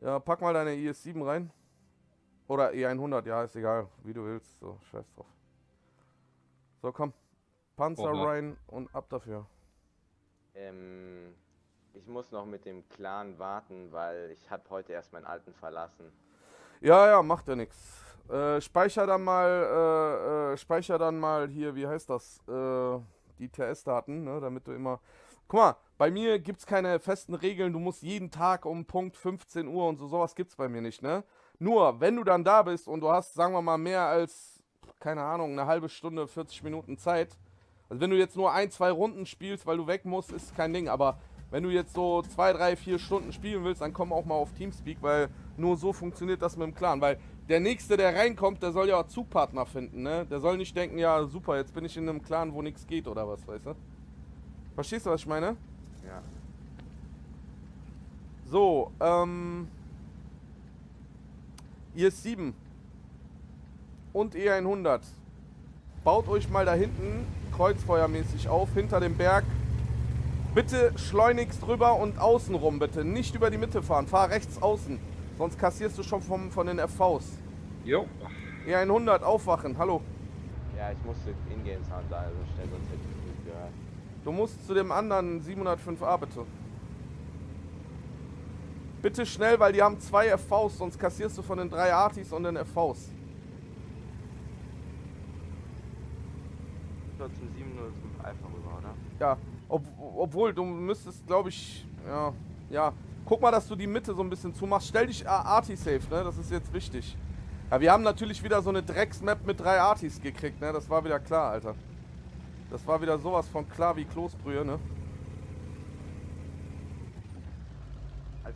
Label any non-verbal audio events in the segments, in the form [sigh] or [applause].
Ja, pack mal deine IS-7 rein. Oder E100, ja, ist egal, wie du willst. So, scheiß drauf. So, komm. Panzer Oha. rein und ab dafür. Ähm, ich muss noch mit dem Clan warten, weil ich habe heute erst meinen alten verlassen. Ja, ja, macht ja nichts. Äh, speicher dann mal, äh, äh, speicher dann mal hier, wie heißt das? Äh, die TS-Daten, ne, damit du immer. Guck mal, bei mir gibt's keine festen Regeln, du musst jeden Tag um Punkt 15 Uhr und so, sowas gibt's bei mir nicht, ne? Nur, wenn du dann da bist und du hast, sagen wir mal, mehr als, keine Ahnung, eine halbe Stunde, 40 Minuten Zeit. Also wenn du jetzt nur ein, zwei Runden spielst, weil du weg musst, ist kein Ding. Aber wenn du jetzt so zwei, drei, vier Stunden spielen willst, dann komm auch mal auf Teamspeak, weil nur so funktioniert das mit dem Clan. Weil der Nächste, der reinkommt, der soll ja auch Zugpartner finden, ne? Der soll nicht denken, ja super, jetzt bin ich in einem Clan, wo nichts geht oder was, weißt du? Verstehst du, was ich meine? So, ähm. IS-7 und E100. Baut euch mal da hinten kreuzfeuermäßig auf, hinter dem Berg. Bitte schleunigst drüber und außen rum, bitte. Nicht über die Mitte fahren. Fahr rechts außen. Sonst kassierst du schon vom, von den FVs. Jo. E100, aufwachen. Hallo. Ja, ich musste Ingame-Sound da, also schnell, sonst hätte ich nicht gehört. Du musst zu dem anderen 705a, bitte. Bitte schnell, weil die haben zwei FVs, sonst kassierst du von den drei Artis und den FVs. Ich soll zum 705 Alpha rüber, oder? Ja, ob, obwohl du müsstest, glaube ich, ja, ja. Guck mal, dass du die Mitte so ein bisschen zumachst. Stell dich Arti-safe, ne? Das ist jetzt wichtig. Ja, wir haben natürlich wieder so eine Drecksmap mit drei Artis gekriegt, ne? Das war wieder klar, Alter. Das war wieder sowas von klar wie Kloßbrühe, ne?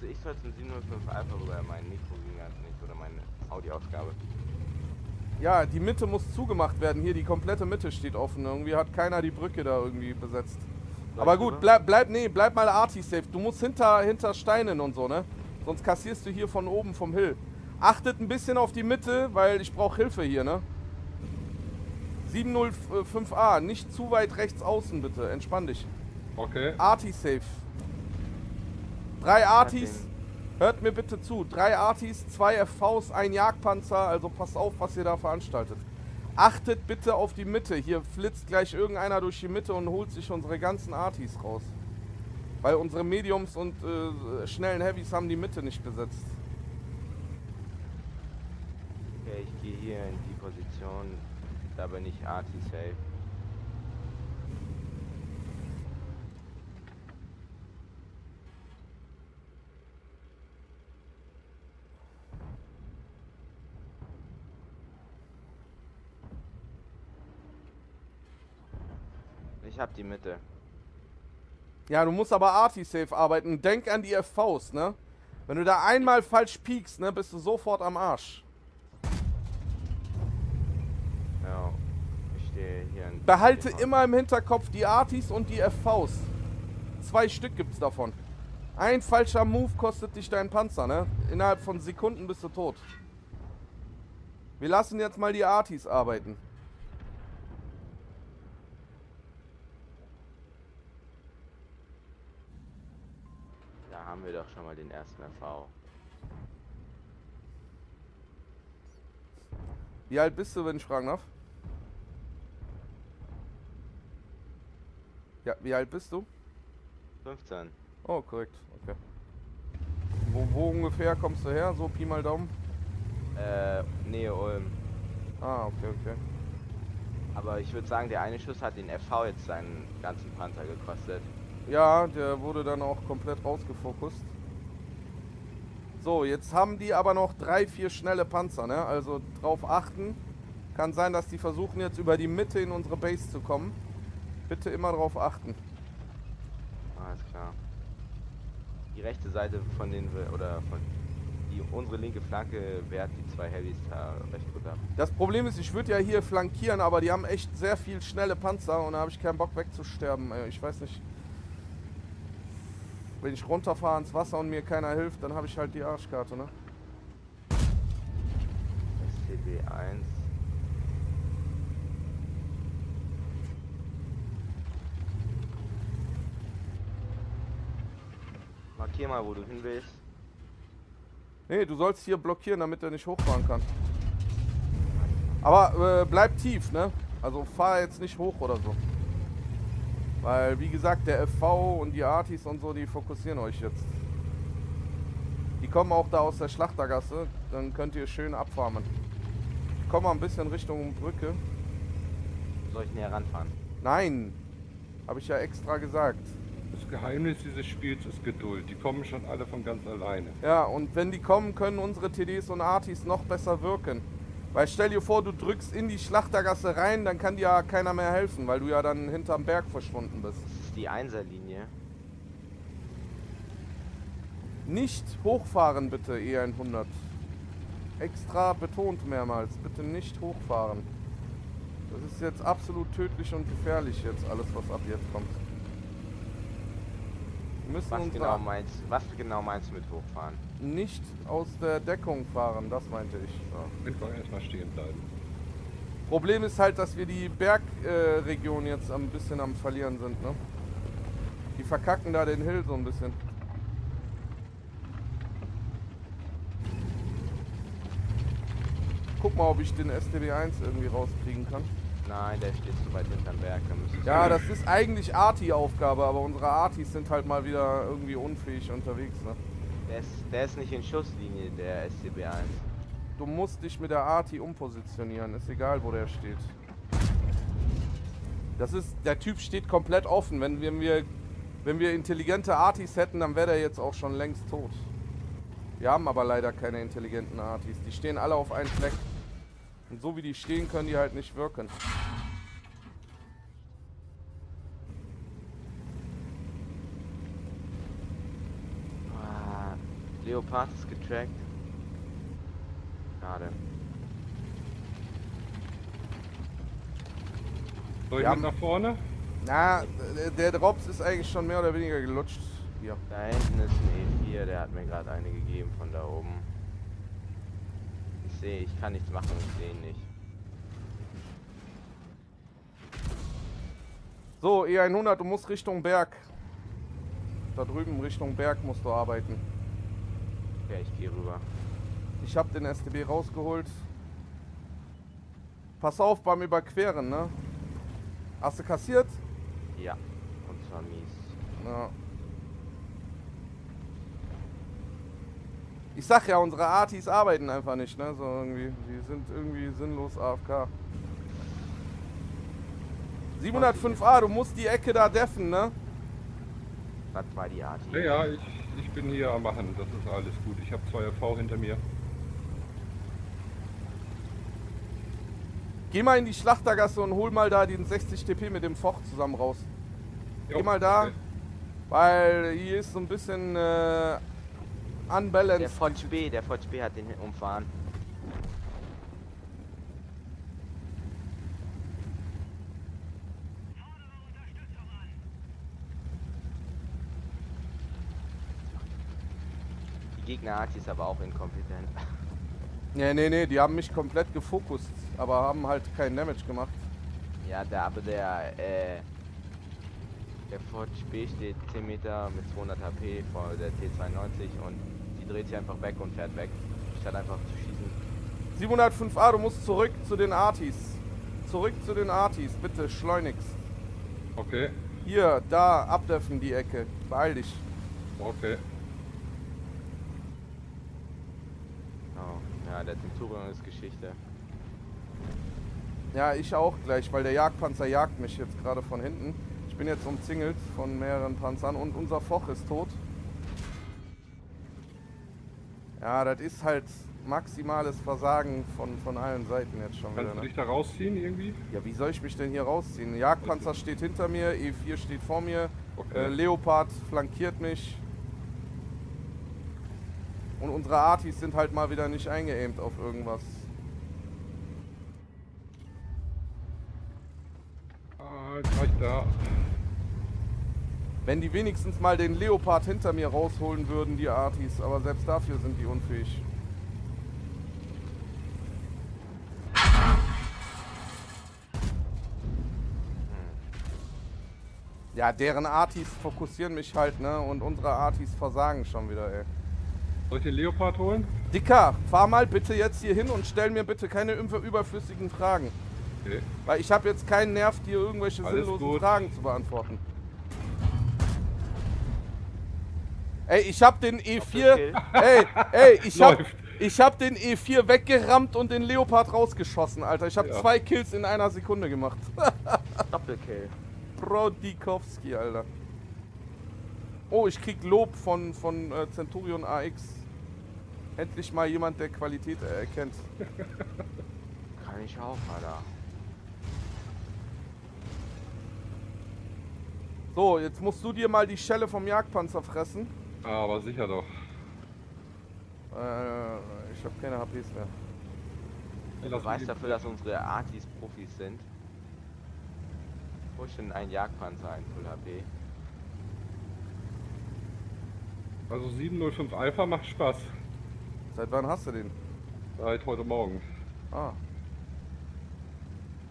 Also ich soll zum 705 Alpha rüber, mein Mikro ging halt nicht, oder meine Audioausgabe. Ja, die Mitte muss zugemacht werden. Hier, die komplette Mitte steht offen. Irgendwie hat keiner die Brücke da irgendwie besetzt. Soll Aber gut, bleib, bleib, nee, bleib mal Arti-safe. Du musst hinter, hinter Steinen und so, ne? Sonst kassierst du hier von oben vom Hill. Achtet ein bisschen auf die Mitte, weil ich brauche Hilfe hier, ne? 705a, nicht zu weit rechts außen, bitte. Entspann dich. Okay. Arti-safe. Drei Artis. Hört mir bitte zu. Drei Artis, zwei FVs, ein Jagdpanzer. Also passt auf, was ihr da veranstaltet. Achtet bitte auf die Mitte. Hier flitzt gleich irgendeiner durch die Mitte und holt sich unsere ganzen Artis raus. Weil unsere Mediums und äh, schnellen Heavys haben die Mitte nicht besetzt. Okay, ich gehe hier in die Position, da bin ich Arti-safe. Ich hab die Mitte. Ja, du musst aber Arti-safe arbeiten. Denk an die FVs, ne? Wenn du da einmal falsch piekst, ne, bist du sofort am Arsch. Ja, ich stehe hier in Behalte immer im Hinterkopf die Artis und die FVs. Zwei Stück gibt's davon. Ein falscher Move kostet dich deinen Panzer, ne? Innerhalb von Sekunden bist du tot. Wir lassen jetzt mal die Artis arbeiten. Da haben wir doch schon mal den ersten RV. Wie alt bist du, wenn ich fragen darf? Ja, wie alt bist du? 15. Oh, korrekt. Okay. Wo, wo ungefähr kommst du her? So Pi mal Daumen? Äh, Nähe Ulm. Ah, okay, okay. Aber ich würde sagen, der eine Schuss hat den FV jetzt seinen ganzen Panzer gekostet. Ja, der wurde dann auch komplett rausgefokust. So, jetzt haben die aber noch drei, vier schnelle Panzer, ne? Also drauf achten. Kann sein, dass die versuchen jetzt über die Mitte in unsere Base zu kommen. Bitte immer drauf achten. Alles klar. Die rechte Seite von den oder von die unsere linke Flanke wehrt die zwei Heavys da recht gut ab. Das Problem ist, ich würde ja hier flankieren, aber die haben echt sehr viel schnelle Panzer und da habe ich keinen Bock wegzusterben. Ich weiß nicht. Wenn ich runterfahre ins Wasser und mir keiner hilft, dann habe ich halt die Arschkarte, ne? STB 1. Markier mal, wo du hin willst. Nee, du sollst hier blockieren, damit er nicht hochfahren kann. Aber äh, bleib tief, ne? Also fahr jetzt nicht hoch oder so. Weil, wie gesagt, der FV und die Artis und so, die fokussieren euch jetzt. Die kommen auch da aus der Schlachtergasse, dann könnt ihr schön abfarmen. Ich komme mal ein bisschen Richtung Brücke. Soll ich näher ranfahren? Nein, habe ich ja extra gesagt. Das Geheimnis dieses Spiels ist Geduld. Die kommen schon alle von ganz alleine. Ja, und wenn die kommen, können unsere TDs und Artis noch besser wirken. Weil stell dir vor, du drückst in die Schlachtergasse rein, dann kann dir ja keiner mehr helfen, weil du ja dann hinterm Berg verschwunden bist. Das ist die Einserlinie. Nicht hochfahren bitte, E100. Extra betont mehrmals, bitte nicht hochfahren. Das ist jetzt absolut tödlich und gefährlich jetzt, alles was ab jetzt kommt. Müssen Was unsere genau meinst was genau meinst du mit hochfahren? nicht aus der Deckung fahren, das meinte ich. Ja. Einfach erstmal stehen bleiben. Problem ist halt, dass wir die Bergregion äh, jetzt ein bisschen am verlieren sind, ne? Die verkacken da den Hill so ein bisschen. Guck mal, ob ich den STB1 irgendwie rauskriegen kann. Nein, der steht zu weit hinterm Berg. Da Ja, das ist eigentlich Arti-Aufgabe, aber unsere Artis sind halt mal wieder irgendwie unfähig unterwegs, ne? der, ist, der ist nicht in Schusslinie, der SCB-1. Du musst dich mit der Arti umpositionieren, ist egal, wo der steht. Das ist, der Typ steht komplett offen. Wenn wir, wir, wenn wir intelligente Artis hätten, dann wäre der jetzt auch schon längst tot. Wir haben aber leider keine intelligenten Artis. Die stehen alle auf einen Fleck. Und so wie die stehen, können die halt nicht wirken. Ah, Leopard ist getrackt. Schade. Soll ich Wir mit nach vorne? Na, der- der Drops ist eigentlich schon mehr oder weniger gelutscht. Hier. Da hinten ist ein E4, der hat mir gerade eine gegeben von da oben. Ich sehe, ich kann nichts machen, ich sehe ihn nicht. So, E100, du musst Richtung Berg. Da drüben Richtung Berg musst du arbeiten. Okay, ich gehe rüber. Ich habe den STB rausgeholt. Pass auf beim Überqueren, ne? Hast du kassiert? Ja, und zwar mies. Ja. Ich sag ja, unsere Artis arbeiten einfach nicht, ne? So irgendwie. Die sind irgendwie sinnlos AFK. 705a, du musst die Ecke da deffen, ne? Was war die Art Ja, ja, ich, ich bin hier am Machen. Das ist alles gut. Ich habe zwei RV hinter mir. Geh mal in die Schlachtergasse und hol mal da den 60 TP mit dem Foch zusammen raus. Jo, Geh mal da, okay. weil hier ist so ein bisschen äh, Der unbalanced. Ford B, der Ford B hat den umfahren. Die Gegner Arti ist aber auch inkompetent. Nee, nee, nee, die haben mich komplett gefokust, aber haben halt keinen Damage gemacht. Ja, der, aber der, äh, der Ford B steht 10 Meter mit 200 HP vor der T92 und dreht sich einfach weg und fährt weg, statt einfach zu schießen. 705a, du musst zurück zu den Artis. Zurück zu den Artis, bitte, schleunigst. Okay, Hier, da, abdeffen die Ecke. Beeil dich. okay. Oh, ja, der Centurion ist Geschichte. Ja, ich auch gleich, weil der Jagdpanzer jagt mich jetzt gerade von hinten. Ich bin jetzt umzingelt von mehreren Panzern und unser Foch ist tot. Ja, das ist halt maximales Versagen von, von allen Seiten jetzt schon wieder. Kannst du Ne? dich da rausziehen irgendwie? Ja, wie soll ich mich denn hier rausziehen? Jagdpanzer steht hinter mir, E4 steht vor mir, Okay. äh, Leopard flankiert mich. Und unsere Artis sind halt mal wieder nicht eingeaimt auf irgendwas. Ah, gleich da. Wenn die wenigstens mal den Leopard hinter mir rausholen würden, die Artis, aber selbst dafür sind die unfähig. Ja, deren Artis fokussieren mich halt, ne? Und unsere Artis versagen schon wieder, ey. Soll ich den Leopard holen? Dicker, fahr mal bitte jetzt hier hin und stell mir bitte keine über- überflüssigen Fragen. Okay. Weil ich habe jetzt keinen Nerv, dir irgendwelche Alles sinnlosen gut. Fragen zu beantworten. Ey, ich hab den E4. Doppelkill. Ey, ey, ich hab, Läuft. ich hab den E4 weggerammt und den Leopard rausgeschossen, Alter. Ich habe Ja. zwei Kills in einer Sekunde gemacht. [laughs] Doppelkill. Brodikowski, Alter. Oh, ich krieg Lob von, von äh, Centurion AX. Endlich mal jemand, der Qualität äh, erkennt. [laughs] Kann ich auch, Alter. So, jetzt musst du dir mal die Schelle vom Jagdpanzer fressen. Aber sicher doch. Äh, ich habe keine HPs mehr. Beweis mich- dafür, dass unsere Artis Profis sind. Pushen ein Jagdpanzer ein Full HP. Also 705 Alpha macht Spaß. Seit wann hast du den? Seit heute Morgen. Ah.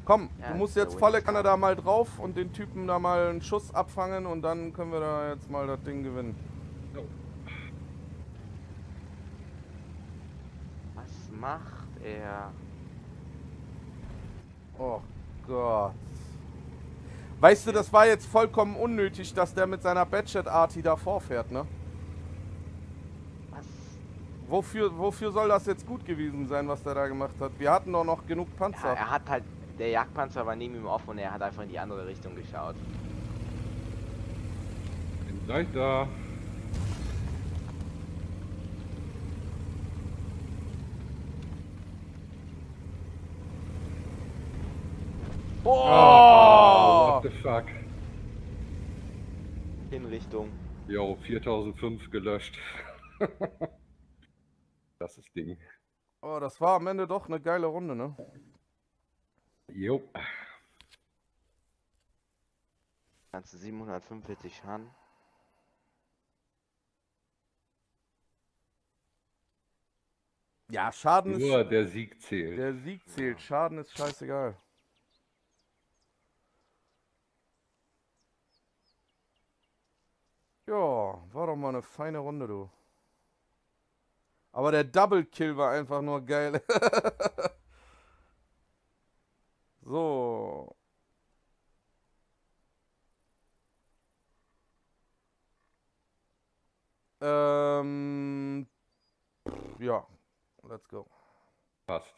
Komm, Ja, du musst jetzt volle. Kanne da mal drauf und den Typen da mal einen Schuss abfangen und dann können wir da jetzt mal das Ding gewinnen. Jo. Was macht er? Oh Gott. Weißt du, das war jetzt vollkommen unnötig, dass der mit seiner Batchet-Arty da vorfährt, ne? Was? Wofür, wofür soll das jetzt gut gewesen sein, was der da gemacht hat? Wir hatten doch noch genug Ja, Panzer. er hat halt. Der Jagdpanzer war neben ihm offen und er hat einfach in die andere Richtung geschaut. Bin gleich da. Oh! what the fuck. Hinrichtung. Jo, 4005 gelöscht. [laughs] das ist Ding. oh, das war am Ende doch eine geile Runde, ne? Jo. Ganze 745 Schaden. Ja, Schaden ist... Nur der Sieg zählt. Der Sieg zählt, Schaden ist scheißegal. Ja, war doch mal eine feine Runde, du. Aber der Double Kill war einfach nur geil. [laughs] so. Ähm, ja, let's go. Passt.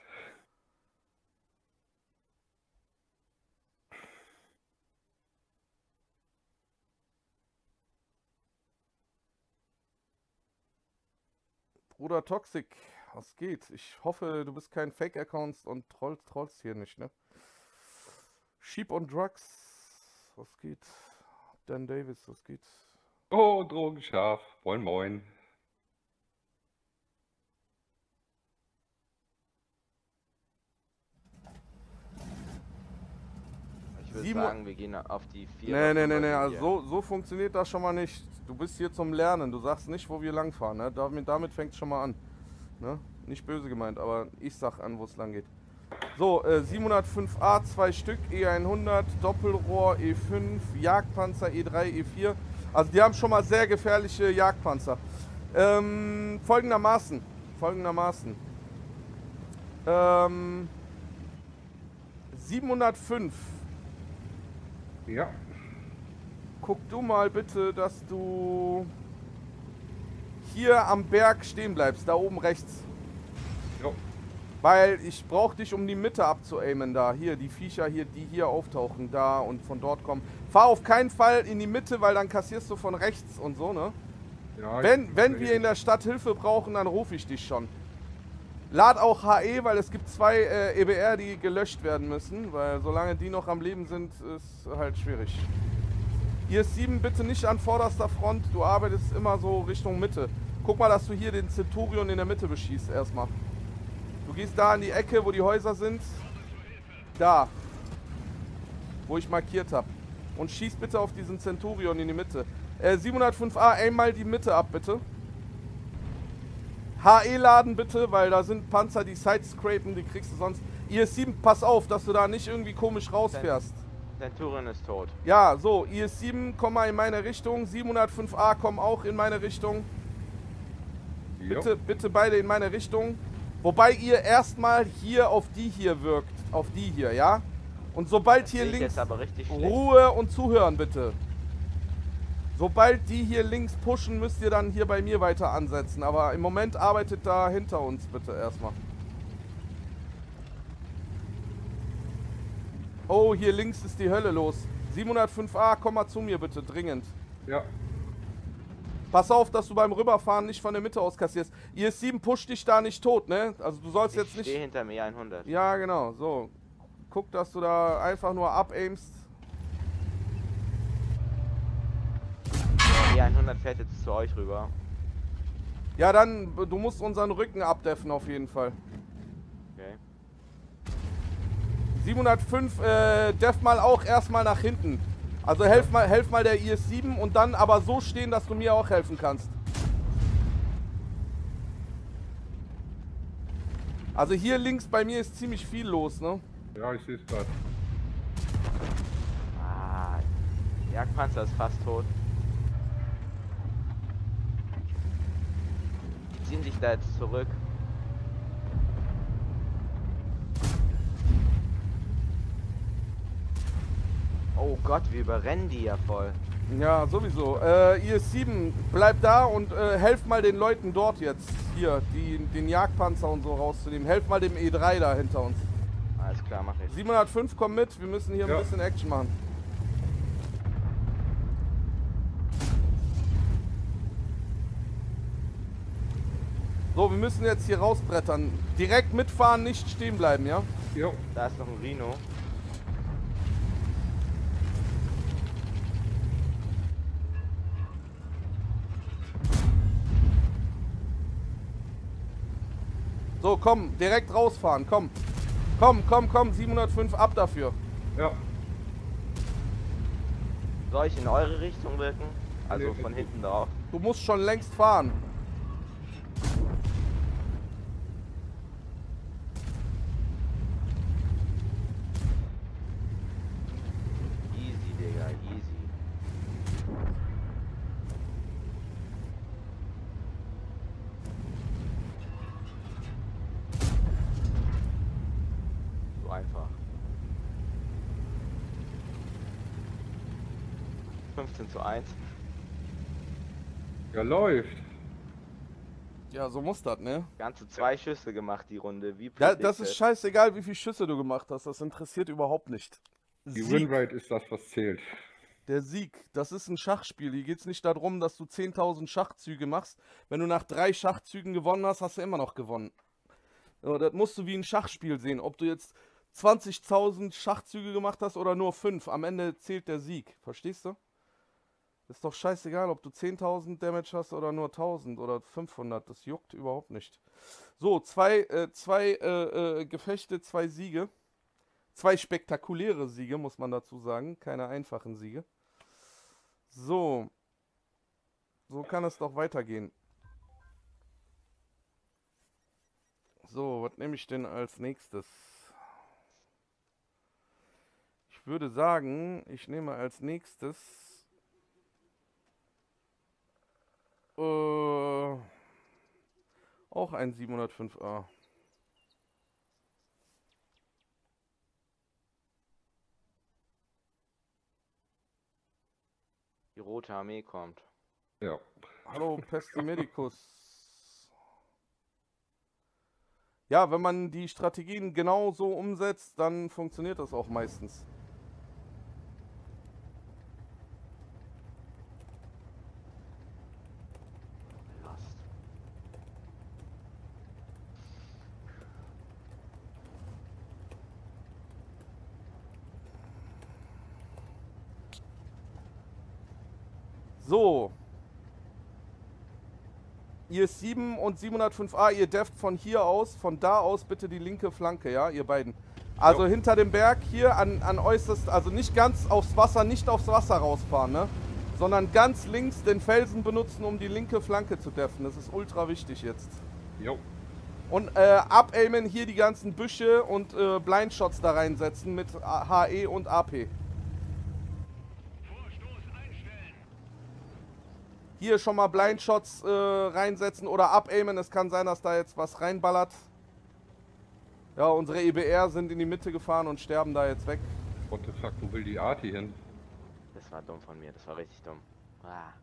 Bruder Toxic, was geht? Ich hoffe, du bist kein Fake-Account und trollst, trollst hier nicht, ne? Sheep on Drugs, was geht? Dan Davis, was geht? Oh, Drogenscharf. Moin, moin. Ich würde sagen, wir gehen auf die 4. Nee, nee, nee, nee, also so, so funktioniert das schon mal nicht. Du bist hier zum Lernen, du sagst nicht, wo wir langfahren, ne? Damit, damit fängt schon mal an. Ne? Nicht böse gemeint, aber ich sag an, wo es lang geht. So, äh, 705A, zwei Stück, E100, Doppelrohr, E5, Jagdpanzer, E3, E4. Also die haben schon mal sehr gefährliche Jagdpanzer. Ähm, folgendermaßen, folgendermaßen. Ähm, 705 Ja. Guck du mal bitte, dass du hier am Berg stehen bleibst, da oben rechts. Jo. Weil ich brauche dich, um die Mitte abzuaimen da. Hier, die Viecher hier, die hier auftauchen, da und von dort kommen. Fahr auf keinen Fall in die Mitte, weil dann kassierst du von rechts und so, ne? ja Wenn, wenn wir in der Stadt Hilfe brauchen, dann rufe ich dich schon. Lad auch HE, weil es gibt zwei äh, EBR, die gelöscht werden müssen, weil solange die noch am Leben sind, ist halt schwierig. Hier ist 7 bitte nicht an vorderster Front, du arbeitest immer so Richtung Mitte. Guck mal, dass du hier den Centurion in der Mitte beschießt erstmal. Du gehst da in die Ecke, wo die Häuser sind. Da. Wo ich markiert habe. Und schieß bitte auf diesen Centurion in die Mitte. Äh, 705a, einmal die Mitte ab, bitte. HE laden bitte, weil da sind Panzer, die sidescrapen, die kriegst du sonst. IS-7, pass auf, dass du da nicht irgendwie komisch rausfährst. Centurion ist tot. Ja, so, IS-7, komm mal in meine Richtung. 705a, komm auch in meine Richtung. Jo. Bitte, bitte beide in meine Richtung. Wobei ihr erstmal hier auf die hier wirkt. Auf die hier, ja? Und sobald hier Sehe ich links... jetzt aber richtig schlecht. Ruhe und zuhören, bitte. Sobald die hier links pushen, müsst ihr dann hier bei mir weiter ansetzen. Aber im Moment arbeitet da hinter uns bitte erstmal. Oh, hier links ist die Hölle los. 705a, komm mal zu mir bitte, dringend. Ja, Pass auf, dass du beim Rüberfahren nicht von der Mitte aus kassierst. IS-7 pusht dich da nicht tot, ne? Also du sollst Ich jetzt nicht... stehe hinter mir 100. Ja, genau, so. Guck, dass du da einfach nur abaimst. Die 100 fährt jetzt zu euch rüber. Ja, dann, du musst unseren Rücken abdeffen auf jeden Fall. Okay. 705, äh, def mal auch erstmal nach hinten. Also helf mal, helf mal der IS-7 und dann aber so stehen, dass du mir auch helfen kannst. Also hier links bei mir ist ziemlich viel los, ne? ja, ich sehe es gerade. Ah, Jagdpanzer ist fast tot. Ziehen sich da jetzt zurück. Oh Gott, wir überrennen die ja voll. Ja, sowieso. Äh, IS-7, bleib da und äh, helf mal den Leuten dort jetzt. Hier, die, den Jagdpanzer und so rauszunehmen. Helf mal dem E3 da hinter uns. Alles klar, mach ich. 705, komm mit. Wir müssen hier Ja. ein bisschen Action machen. So, wir müssen jetzt hier rausbrettern. Direkt mitfahren, nicht stehen bleiben, ja? Jo, Da ist noch ein Rhino. So, komm, direkt rausfahren, komm. Komm, komm, komm, 705 ab dafür. ja, Soll ich in eure Richtung wirken? Also Nee, von hinten drauf. Du musst schon längst fahren. Easy, Digga, easy. So einfach. 15 zu 1. ja, läuft. Ja, so muss das, ne? Ganze zwei Schüsse gemacht die Runde. Wie Ja, das ist scheißegal, wie viele Schüsse du gemacht hast. Das interessiert überhaupt nicht. Die Sieg, Winrate ist das, was zählt. der Sieg, das ist ein Schachspiel. Hier geht es nicht darum, dass du 10.000 Schachzüge machst. Wenn du nach drei Schachzügen gewonnen hast, hast du immer noch gewonnen. Das musst du wie ein Schachspiel sehen. Ob du jetzt 20.000 Schachzüge gemacht hast oder nur 5. Am Ende zählt der Sieg. Verstehst du? Ist doch scheißegal, ob du 10.000 Damage hast oder nur 1.000 oder 500. Das juckt überhaupt nicht. So, zwei, äh, zwei äh, äh, Gefechte, zwei Siege. Zwei spektakuläre Siege, muss man dazu sagen. Keine einfachen Siege. So. So kann es doch weitergehen. So, was nehme ich denn als nächstes? Ich würde sagen, ich nehme als nächstes äh, auch ein 705a. Die Rote Armee kommt. Ja. Hallo, [laughs] Pestimedicus. [laughs] Ja, wenn man die Strategien genau so umsetzt, dann funktioniert das auch meistens. Lost. So. Ihr 7 und 705a, ihr deft von hier aus, von da aus bitte die linke Flanke, ja, ihr beiden. Also Jo. hinter dem Berg hier an, an äußerst, also nicht ganz aufs Wasser, nicht aufs Wasser rausfahren, ne? Sondern ganz links den Felsen benutzen, um die linke Flanke zu deffen. Das ist ultra wichtig jetzt. Jo. Und äh, abaimen hier die ganzen Büsche und äh, Blindshots da reinsetzen mit HE und AP. Hier schon mal Blindshots äh, reinsetzen oder abaimen. Es kann sein, dass da jetzt was reinballert. Ja, unsere EBR sind in die Mitte gefahren und sterben da jetzt weg. What the fuck, wo will die Arti hin? Das war dumm von mir, das war richtig dumm. Ah.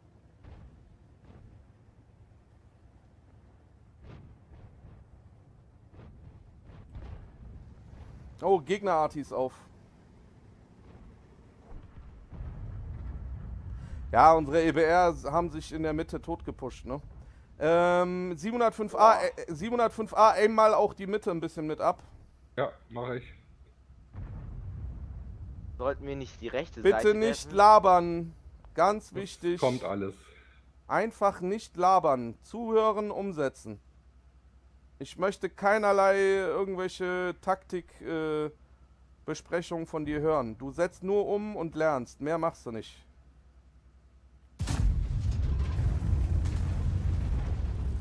Oh, Gegner-Artis auf. Ja, unsere EBR haben sich in der Mitte totgepusht, ne? Ähm, 705A, äh, 705A, einmal auch die Mitte ein bisschen mit ab. Ja, mache ich. Sollten wir nicht die rechte Seite Bitte nicht treffen? labern. Ganz wichtig. Kommt alles. Einfach nicht labern. Zuhören, umsetzen. Ich möchte keinerlei irgendwelche Taktik-Besprechungen äh, von dir hören. Du setzt nur um und lernst. Mehr machst du nicht.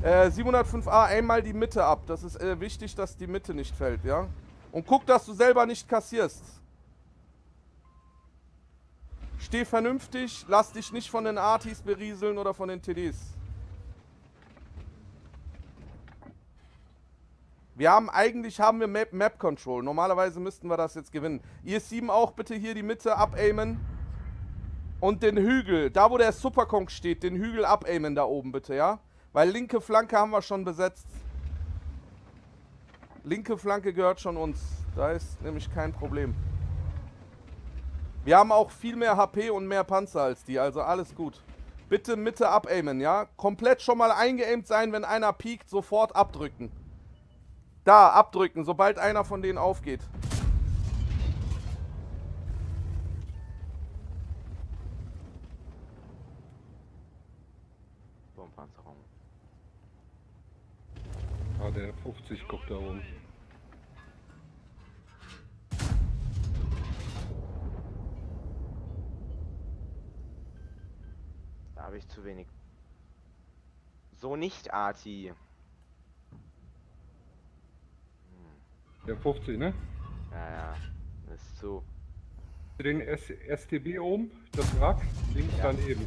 Äh, 705a, einmal die Mitte ab. Das ist äh, wichtig, dass die Mitte nicht fällt, ja? Und guck, dass du selber nicht kassierst. Steh vernünftig, lass dich nicht von den Artis berieseln oder von den TDs. Wir haben eigentlich haben wir Map, Map Control. Normalerweise müssten wir das jetzt gewinnen. IS-7 auch bitte hier die Mitte abaimen. Und den Hügel, da wo der Superkonk steht, den Hügel abaimen da oben bitte, ja? Weil linke Flanke haben wir schon besetzt. Linke Flanke gehört schon uns. Da ist nämlich kein Problem. Wir haben auch viel mehr HP und mehr Panzer als die, also alles gut. Bitte Mitte abaimen, ja? Komplett schon mal eingeaimt sein, wenn einer piekt, sofort abdrücken. Da, abdrücken, sobald einer von denen aufgeht. Turmpanzerung. Ah, der 50 guckt da rum. Da habe ich zu wenig. So nicht, Arti. Der 50, ne? Ja, ja. Das ist zu. Den S STB oben, das Wrack, links Ja. daneben.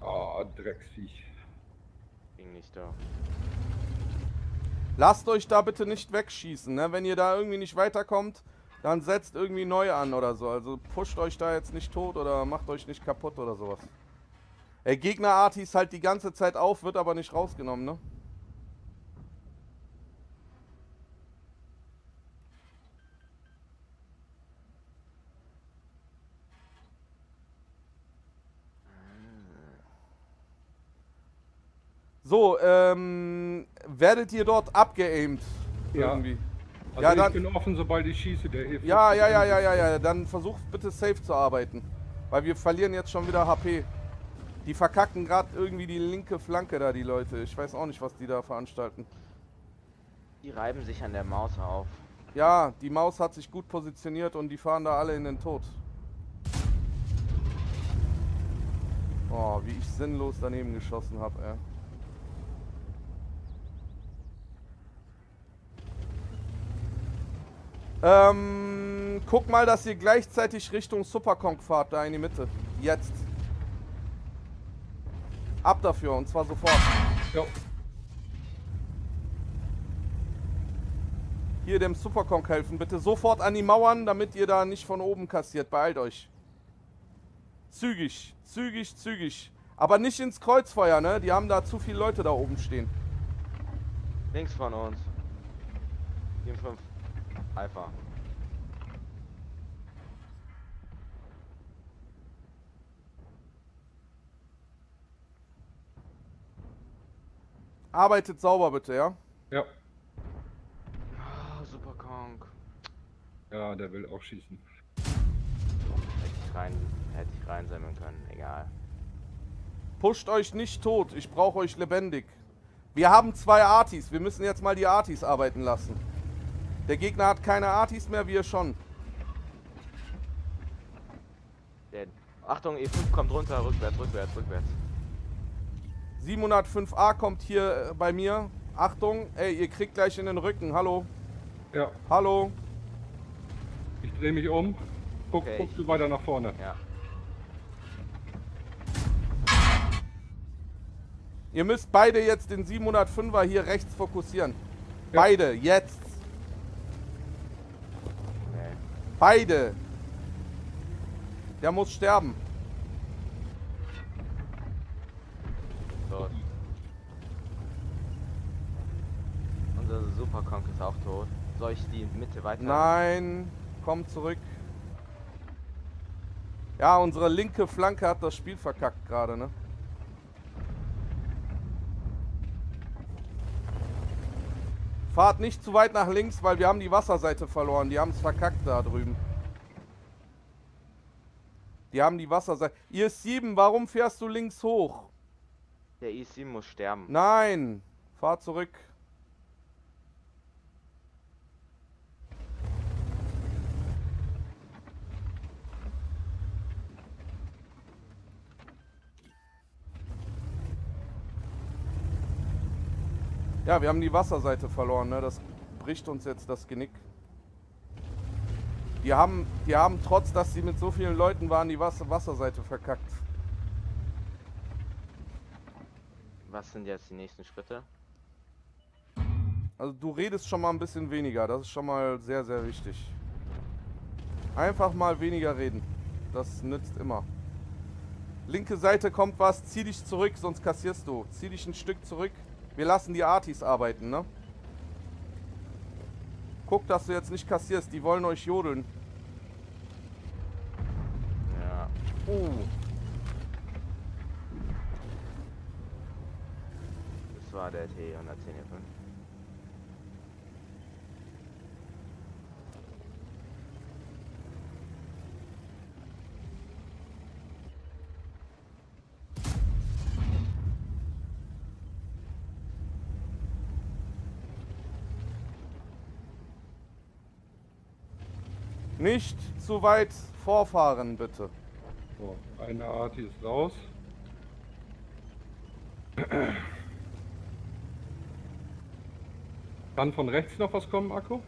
Ah, Drecksviech. Nicht da. Lasst euch da bitte nicht wegschießen, ne? Wenn ihr da irgendwie nicht weiterkommt, dann setzt irgendwie neu an oder so. Also pusht euch da jetzt nicht tot oder macht euch nicht kaputt oder sowas. Der Gegner-Artis halt die ganze Zeit auf, wird aber nicht rausgenommen, ne? So, ähm, werdet ihr dort abgeaimt? Ja. Irgendwie. Also Ja, ich dann- bin offen, sobald ich schieße, der E50. Ja, ja, ja, ja, ja, ja. Dann versucht bitte safe zu arbeiten. Weil wir verlieren jetzt schon wieder HP. Die verkacken gerade irgendwie die linke Flanke da, die Leute. Ich weiß auch nicht, was die da veranstalten. Die reiben sich an der Maus auf. Ja, die Maus hat sich gut positioniert und die fahren da alle in den Tod. Oh, wie ich sinnlos daneben geschossen habe, ey. Ähm, guck mal, dass ihr gleichzeitig Richtung Superconk fahrt, da in die Mitte. Jetzt. Ab dafür, und zwar sofort. Ja. Hier dem Superconk helfen. Bitte sofort an die Mauern, damit ihr da nicht von oben kassiert. Beeilt euch. Zügig, zügig, zügig. Aber nicht ins Kreuzfeuer, ne? Die haben da zu viele Leute da oben stehen. Links von uns. 7-5. Alpha. Arbeitet sauber bitte, ja? Ja. Oh, Super Kong. Ja, der will auch schießen. Hätte ich rein, hätte ich reinsammeln können. Egal. Pusht euch nicht tot. Ich brauche euch lebendig. Wir haben zwei Artis. Wir müssen jetzt mal die Artis arbeiten lassen. Der Gegner hat keine Artis mehr, wir schon. Denn Achtung, E5 kommt runter, rückwärts, rückwärts, rückwärts. 705a kommt hier äh, bei mir. Achtung, ey, ihr kriegt gleich in den Rücken. Hallo. Ja. Hallo. Ich drehe mich um. Guck, okay. Guckst du weiter nach vorne. Ja. Ihr müsst beide jetzt den 705er hier rechts fokussieren. Ja. Beide, jetzt. Beide. Der muss sterben. Tot. Unser Superkonk ist auch tot. Soll ich die Mitte weiter? Nein, komm zurück. Ja, unsere linke Flanke hat das Spiel verkackt gerade, ne? Fahrt nicht zu weit nach links, weil wir haben die Wasserseite verloren. Die haben es verkackt da drüben. Die haben die Wasserseite. IS-7, warum fährst du links hoch? Der I7 muss sterben. Nein, fahr zurück. Ja, wir haben die Wasserseite verloren, ne? Das bricht uns jetzt das Genick. Die haben, die haben trotz, dass sie mit so vielen Leuten waren, die Wasser Wasserseite verkackt. Was sind jetzt die nächsten Schritte? Also du redest schon mal ein bisschen weniger, das ist schon mal sehr, sehr wichtig. Einfach mal weniger reden. Das nützt immer. Linke Seite kommt was, zieh dich zurück, sonst kassierst du. Zieh dich ein Stück zurück. Wir lassen die Artis arbeiten, ne? Guck, dass du jetzt nicht kassierst, die wollen euch jodeln. Ja. Uh, Das war der T110 nicht zu weit vorfahren, bitte. So, eine Arti ist raus. Kann von rechts noch was kommen, Akku?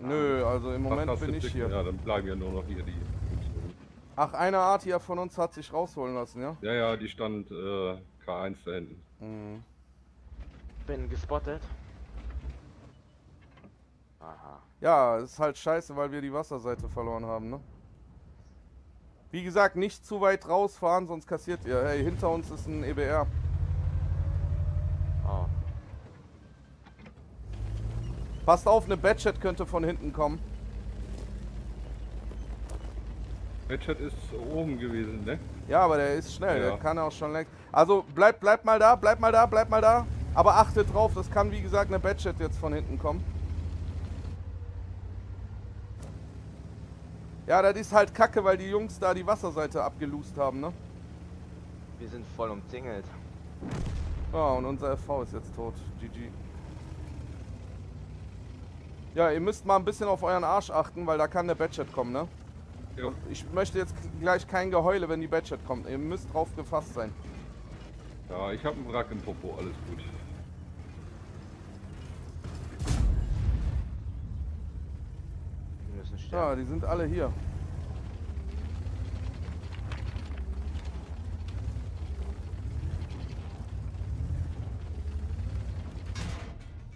Hm, Nö, also im Moment Ach, bin ich hier. Ja, dann bleiben ja nur noch hier die. Ach, eine Artia von uns hat sich rausholen lassen, ja? Ja, ja, die stand äh, K1 da hinten. Mhm. bin gespottet. Ja, ist halt scheiße, weil wir die Wasserseite verloren haben, ne? Wie gesagt, nicht zu weit rausfahren, sonst kassiert ihr. Hey, hinter uns ist ein EBR. Oh. Passt auf, eine Batchet könnte von hinten kommen. Headshot ist oben gewesen, ne? Ja, aber der ist schnell, Ja. der kann auch schon längst. Also bleib, bleib mal da, bleib mal da, bleib mal da. Aber achtet drauf, das kann wie gesagt eine Batchet jetzt von hinten kommen. Ja, das ist halt kacke, weil die Jungs da die Wasserseite abgeloost haben, ne? Wir sind voll umzingelt. Ja, und unser FV ist jetzt tot. GG. Ja, ihr müsst mal ein bisschen auf euren Arsch achten, weil da kann der Batchet kommen, ne? Ja. Ich möchte jetzt gleich kein Geheule, wenn die Batchet kommt. Ihr müsst drauf gefasst sein. Ja, ich habe einen Wrack im Popo, alles gut. Ja, sterben. die sind alle hier.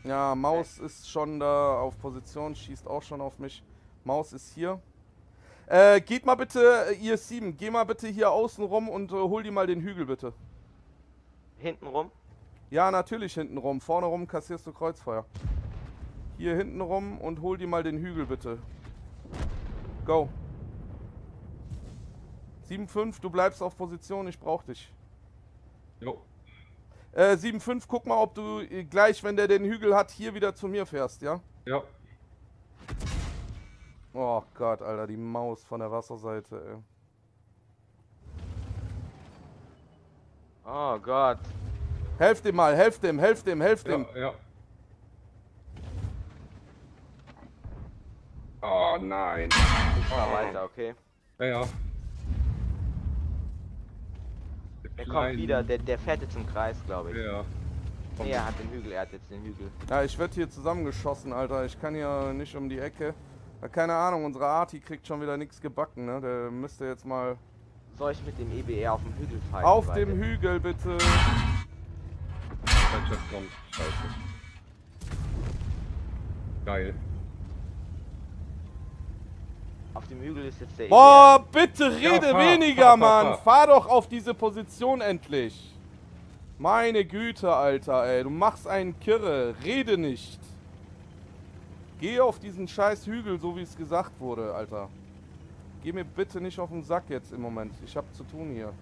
Ja, Maus ist schon da auf Position, schießt auch schon auf mich. Maus ist hier. Äh, geht mal bitte, äh, ihr 7, geh mal bitte hier außen rum und äh, hol die mal den Hügel bitte. Hinten rum. Ja, natürlich hinten rum. Vorne rum kassierst du Kreuzfeuer. Hier hinten rum und hol dir mal den Hügel bitte. Go. 7-5, du bleibst auf Position, ich brauch dich. Jo. Äh, 7-5, guck mal, ob du äh, gleich, wenn der den Hügel hat, hier wieder zu mir fährst, ja? Ja. Oh Gott, Alter, die Maus von der Wasserseite, ey. Oh Gott. Helft ihm mal, helft ihm, helft ihm, helft ihm. Ja, ja. Oh nein. Ich fahr weiter, okay? Ja, ja. Der kommt wieder. Der, der fährt jetzt im Kreis, glaube ich. Ja. Nee, er hat den Hügel. Er hat jetzt den Hügel. Ja, ich werde hier zusammengeschossen, Alter. Ich kann hier nicht um die Ecke. Keine Ahnung, unsere Arti kriegt schon wieder nichts gebacken, ne? Der müsste jetzt mal. Soll ich mit dem EBR auf dem Hügel fallen? Auf dem Hügel bitte. Scheiße. Geil. Auf dem Hügel ist jetzt der Boah, bitte rede fahr, weniger, fahr, fahr, Mann. fahr. Fahr doch auf diese Position endlich. Meine Güte, Alter, ey. Du machst einen Kirre. Rede nicht. Geh auf diesen scheiß Hügel, so wie es gesagt wurde, Alter. Geh mir bitte nicht auf den Sack jetzt im Moment. Ich hab zu tun hier.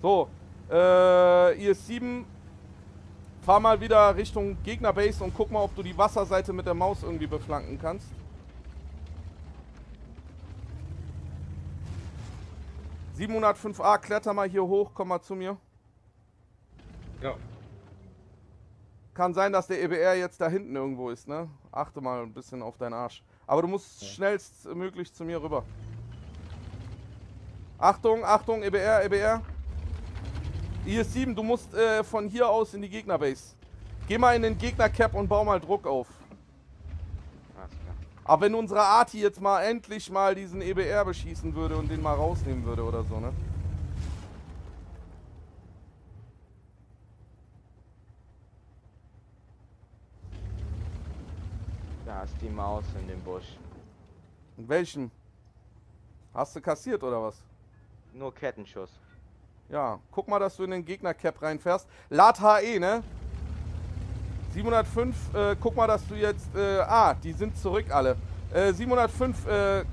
So, äh, IS-7, fahr mal wieder Richtung Gegnerbase und guck mal, ob du die Wasserseite mit der Maus irgendwie beflanken kannst. ...705a, kletter mal hier hoch, komm mal zu mir. Ja. Kann sein, dass der EBR jetzt da hinten irgendwo ist, ne? Achte mal ein bisschen auf deinen Arsch. Aber du musst schnellstmöglich zu mir rüber. Achtung, Achtung, EBR, EBR. IS-7, du musst äh, von hier aus in die Gegnerbase. Geh mal in den Gegner-Cap und bau mal Druck auf. Aber wenn unsere Arti jetzt mal endlich mal diesen EBR beschießen würde und den mal rausnehmen würde oder so, ne? Da ist die Maus in dem Busch. In welchem? Hast du kassiert oder was? Nur Kettenschuss. Ja, guck mal, dass du in den Gegner-Cap reinfährst. Lad HE, ne? 705, äh, guck mal, dass du jetzt, äh, ah, die sind zurück alle. Äh, 705, äh,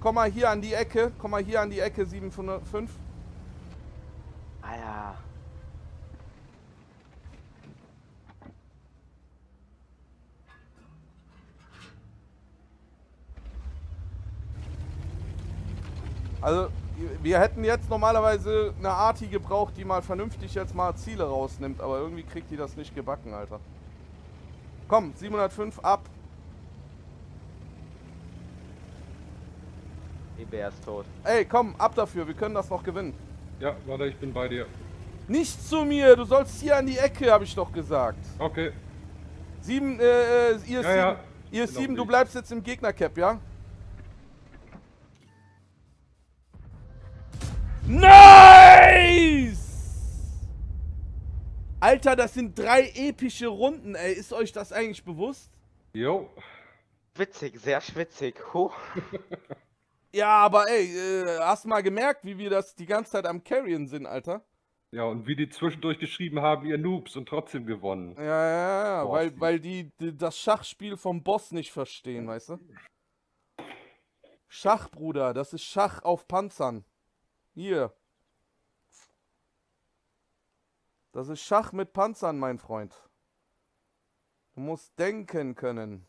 komm mal hier an die Ecke, komm mal hier an die Ecke, 705. Ah ja. Also, wir hätten jetzt normalerweise eine Arti gebraucht, die mal vernünftig jetzt mal Ziele rausnimmt, aber irgendwie kriegt die das nicht gebacken, Alter. Komm, 705 ab. EBR ist tot. Ey, komm, ab dafür, wir können das noch gewinnen. Ja, warte, ich bin bei dir. Nicht zu mir, du sollst hier an die Ecke, habe ich doch gesagt. Okay. Sieben, äh, äh, ihr Ja, ja. Ihr Bin auf sieben, du bleibst jetzt im Gegner-Cap, ja? Nice! Alter, das sind drei epische Runden, ey. Ist euch das eigentlich bewusst? Jo. Witzig, sehr schwitzig. Huh. [laughs] Ja, aber ey, äh, hast du mal gemerkt, wie wir das die ganze Zeit am Carrien sind, Alter? Ja, und wie die zwischendurch geschrieben haben, ihr Noobs und trotzdem gewonnen. Ja, ja, ja, Boah, weil, die- weil die, die das Schachspiel vom Boss nicht verstehen, weißt du? [laughs] Schach, Bruder, das ist Schach auf Panzern. Hier. Das ist Schach mit Panzern, mein Freund. Du musst denken können.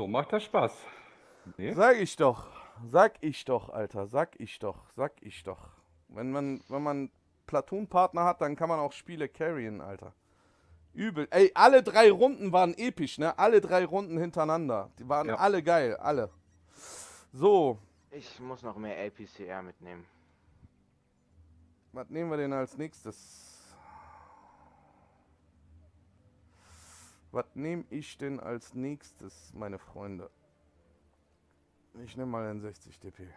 So, macht das Spaß. Nee? Sag ich doch. Sag ich doch, Alter. Sag ich doch. Sag ich doch. Wenn man, wenn man Platoon-Partner hat, dann kann man auch Spiele carryen, Alter. Übel. Ey, alle drei Runden waren episch, ne? Alle drei Runden hintereinander. Die waren Ja. alle geil, alle. So, Ich muss noch mehr LPCR mitnehmen. was nehmen wir denn als nächstes? Was nehme ich denn als nächstes, meine Freunde? Ich nehme mal den 60 dp.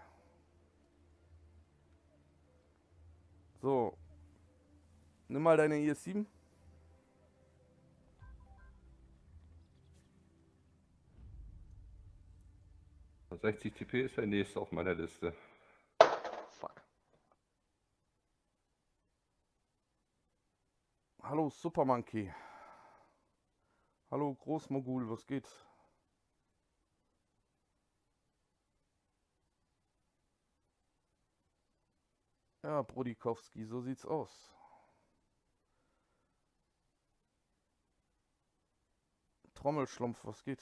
So. Nimm mal deine IS-7. Und 60 TP ist der nächste auf meiner Liste. Fuck. Hallo Super Monkey. Hallo Großmogul, was geht? Ja, Brodikowski, so sieht's aus. Trommelschlumpf, was geht?